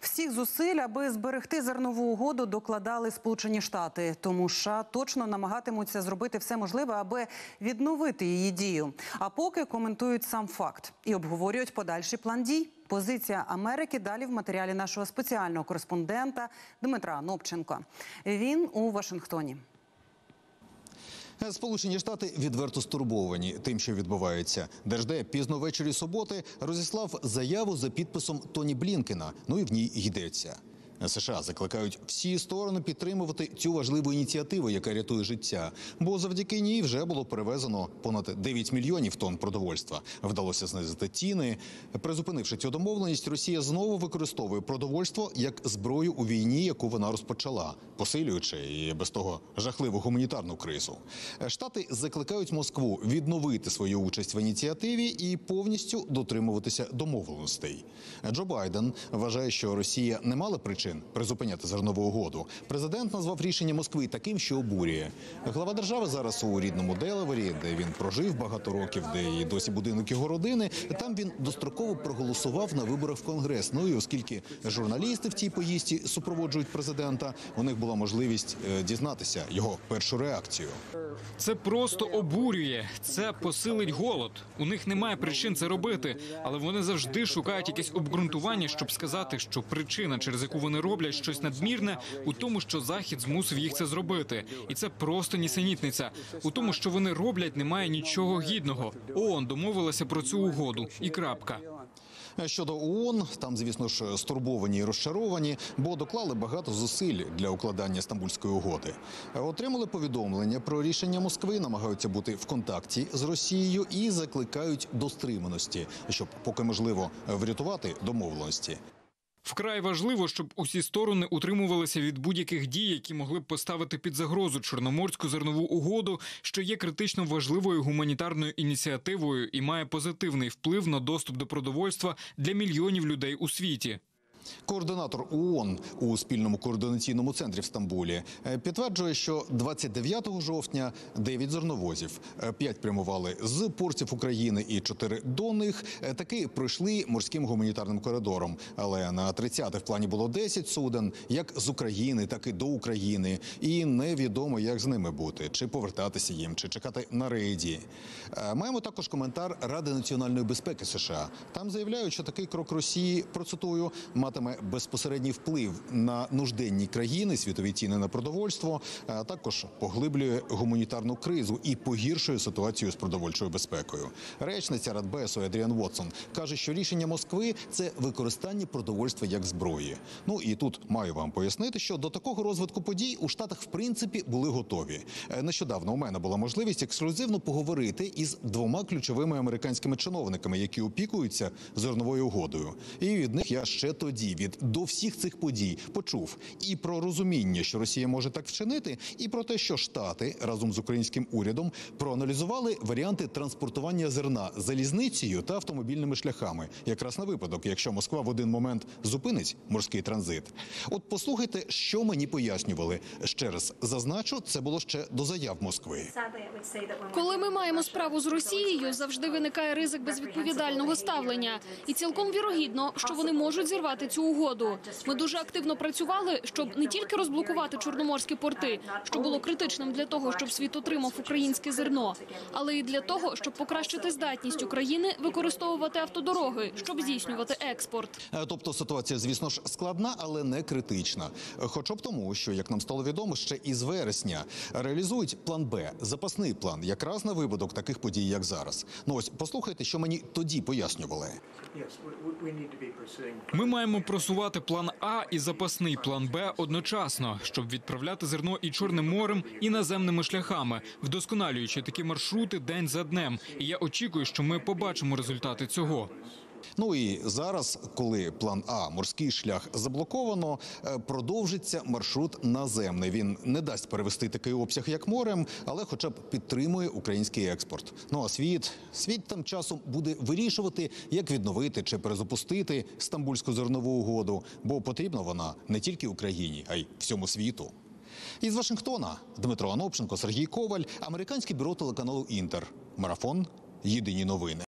Всіх зусиль, аби зберегти зернову угоду, докладали Сполучені Штати. Тому США точно намагатимуться зробити все можливе, аби відновити її дію. А поки коментують сам факт і обговорюють подальший план дій. Позиція Америки далі в матеріалі нашого спеціального кореспондента Дмитра Нопченка. Він у Вашингтоні. Сполучені Штати відверто стурбовані тим, що відбувається. Держдеп пізно ввечері суботи розіслав заяву за підписом Тоні Блінкена. Ну і в ній йдеться. США закликають всі сторони підтримувати цю важливу ініціативу, яка рятує життя. Бо завдяки ній вже було перевезено понад 9 мільйонів тонн продовольства. Вдалося знизити ціни. Призупинивши цю домовленість, Росія знову використовує продовольство як зброю у війні, яку вона розпочала, посилюючи і без того жахливу гуманітарну кризу. Штати закликають Москву відновити свою участь в ініціативі і повністю дотримуватися домовленостей. Джо Байден вважає, що Росія не мала причин призупиняти зернову угоду. Президент назвав рішення Москви таким, що обурює. Глава держави зараз у рідному Делавері, де він прожив багато років, де і досі будинок його родини. Там він достроково проголосував на виборах в конгрес. Ну і оскільки журналісти в цій поїздці супроводжують президента, у них була можливість е, дізнатися його першу реакцію. Це просто обурює. Це посилить голод. У них немає причин це робити, але вони завжди шукають якесь обґрунтування, щоб сказати, що причина, через яку вони роблять щось надмірне, у тому, що захід змусив їх це зробити, і це просто нісенітниця. У тому, що вони роблять, немає нічого гідного. ООН домовилася про цю угоду, і крапка. Щодо ООН, там, звісно ж, стурбовані і розчаровані, бо доклали багато зусиль для укладання стамбульської угоди. Отримали повідомлення про рішення Москви, намагаються бути в контакті з Росією і закликають до стриманості, щоб поки можливо врятувати домовленості. Вкрай важливо, щоб усі сторони утримувалися від будь-яких дій, які могли б поставити під загрозу чорноморську зернову угоду, що є критично важливою гуманітарною ініціативою і має позитивний вплив на доступ до продовольства для мільйонів людей у світі. Координатор ООН у спільному координаційному центрі в Стамбулі е, підтверджує, що 29 жовтня 9 зерновозів, 5 прямували з портів України і 4 до них, е, таки пройшли морським гуманітарним коридором. Але на 30 в плані було 10 суден, як з України, так і до України. І невідомо, як з ними бути, чи повертатися їм, чи чекати на рейді. Е, Маємо також коментар Ради національної безпеки США. Там заявляють, що такий крок Росії, процитую, матиме безпосередній вплив на нужденні країни, світові ціни на продовольство, а також поглиблює гуманітарну кризу і погіршує ситуацію з продовольчою безпекою. Речниця Радбесу Едріан Вотсон каже, що рішення Москви це використання продовольства як зброї. Ну і тут маю вам пояснити, що до такого розвитку подій у штатах в принципі були готові. Е, Нещодавно у мене була можливість ексклюзивно поговорити із двома ключовими американськими чиновниками, які опікуються зерновою угодою. І від них я ще тоді від до всіх цих подій почув і про розуміння, що Росія може так вчинити, і про те, що Штати разом з українським урядом проаналізували варіанти транспортування зерна залізницею та автомобільними шляхами, якраз на випадок, якщо Москва в один момент зупинить морський транзит. От послухайте, що мені пояснювали. Ще раз зазначу, це було ще до заяв Москви. Коли ми маємо справу з Росією, завжди виникає ризик безвідповідального ставлення, і цілком вірогідно, що вони можуть зірвати цю угоду. Ми дуже активно працювали, щоб не тільки розблокувати чорноморські порти, що було критичним для того, щоб світ отримав українське зерно, але й для того, щоб покращити здатність України використовувати автодороги, щоб здійснювати експорт. Е, Тобто ситуація, звісно ж, складна, але не критична. Хоча б тому, що як нам стало відомо, ще із вересня реалізують план Б, запасний план, якраз на випадок таких подій, як зараз. Ну ось послухайте, що мені тоді пояснювали. Ми маємо просувати план А і запасний план Б одночасно, щоб відправляти зерно і Чорним морем, і наземними шляхами, вдосконалюючи такі маршрути день за днем. І я очікую, що ми побачимо результати цього. Ну і зараз, коли план А морський шлях заблоковано, е, продовжиться маршрут наземний. Він не дасть перевести такий обсяг, як морем, але хоча б підтримує український експорт. Ну а світ світ там часом буде вирішувати, як відновити чи перезапустити стамбульську зернову угоду, бо потрібна вона не тільки Україні, а й всьому світу. Із Вашингтона Дмитро Анопченко, Сергій Коваль, американське бюро телеканалу Інтер. Марафон. Єдині новини.